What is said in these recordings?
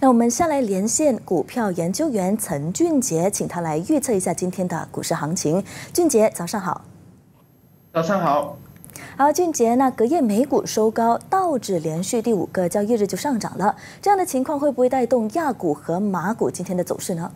那我们下来连线股票研究员陈俊杰，请他来预测一下今天的股市行情。俊杰，早上好。早上好。好，俊杰，那隔夜美股收高，道指连续第五个交易日就上涨了，这样的情况会不会带动亚股和马股今天的走势呢？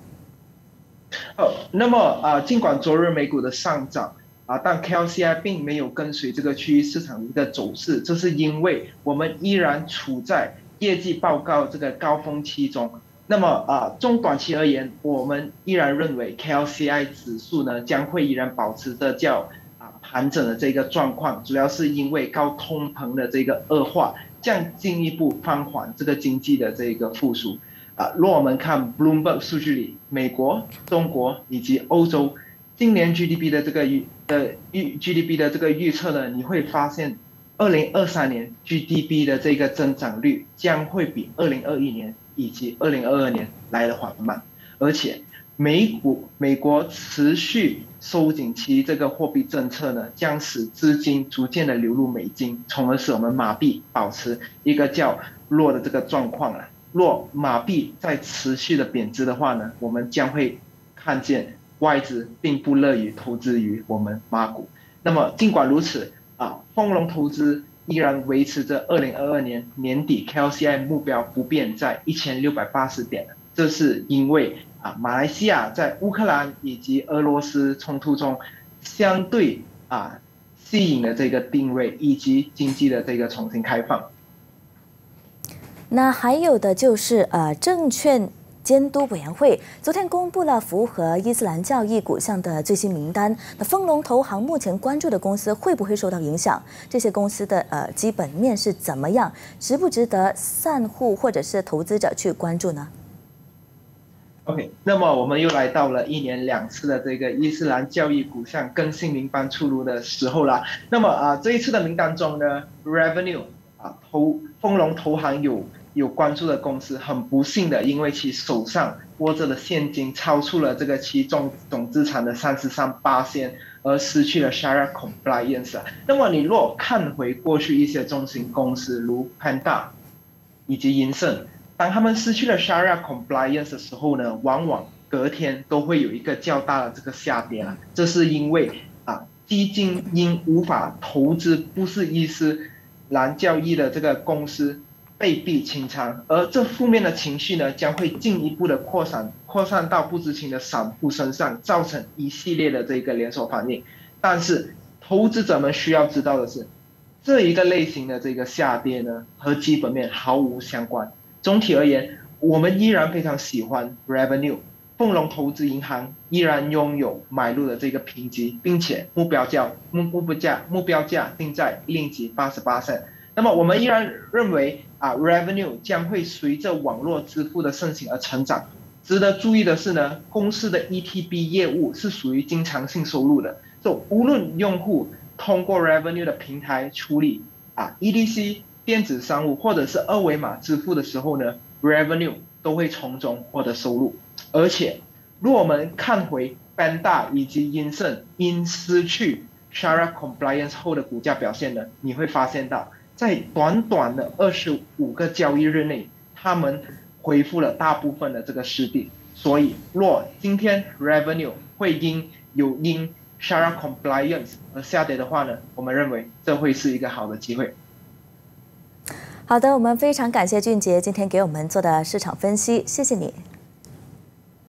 哦，那么啊，尽管昨日美股的上涨啊，但 KLCI 并没有跟随这个区域市场的走势，这是因为我们依然处在。业绩报告这个高峰期中，那么啊，中短期而言，我们依然认为 KLCI 指数呢将会依然保持着较啊盘整的这个状况，主要是因为高通膨的这个恶化，将进一步放缓这个经济的这个复苏。啊，若我们看 Bloomberg 数据里，美国、中国以及欧洲今年 GDP 的这个预的预 GDP 的这个预测呢，你会发现。二零二三年 GDP 的这个增长率将会比二零二一年以及二零二二年来的缓慢，而且美股美国持续收紧其这个货币政策呢，将使资金逐渐的流入美金，从而使我们马币保持一个较弱的这个状况了。若马币在持续的贬值的话呢，我们将会看见外资并不乐于投资于我们马股。那么尽管如此。啊，丰隆投资依然维持着二零二二年年底 KLCI 目标不变，在一千六百八十点。这是因为啊，马来西亚在乌克兰以及俄罗斯冲突中相对啊吸引了这个定位，以及经济的这个重新开放。那还有的就是呃，证券。监督委员会昨天公布了符合伊斯兰教义股项的最新名单。那丰隆投行目前关注的公司会不会受到影响？这些公司的呃基本面是怎么样？值不值得散户或者是投资者去关注呢？OK，那么我们又来到了一年两次的这个伊斯兰教义股项更新名单出炉的时候了。那么啊，这一次的名单中呢，Revenue 啊投丰隆投行有。有关注的公司很不幸的，因为其手上握着的现金超出了这个其总总资产的三十三八仙，而失去了 Share Compliance。那么你若看回过去一些中型公司，如 Panda 以及银盛，当他们失去了 Share Compliance 的时候呢，往往隔天都会有一个较大的这个下跌了。这是因为啊，基金因无法投资不是伊斯兰教义的这个公司。被逼清仓，而这负面的情绪呢，将会进一步的扩散，扩散到不知情的散户身上，造成一系列的这个连锁反应。但是，投资者们需要知道的是，这一个类型的这个下跌呢，和基本面毫无相关。总体而言，我们依然非常喜欢 Revenue，凤龙投资银行依然拥有买入的这个评级，并且目标价目目标价目标价定在令吉八十八胜。那么我们依然认为啊，revenue 将会随着网络支付的盛行而成长。值得注意的是呢，公司的 ETB 业务是属于经常性收入的，就无论用户通过 revenue 的平台处理啊 EDC 电子商务或者是二维码支付的时候呢，revenue 都会从中获得收入。而且，若我们看回 Banda 以及英盛因失去 Share Compliance 后的股价表现呢，你会发现到。在短短的二十五个交易日内，他们恢复了大部分的这个失地。所以，若今天 revenue 会因有因 share compliance 而下跌的话呢，我们认为这会是一个好的机会。好的，我们非常感谢俊杰今天给我们做的市场分析，谢谢你。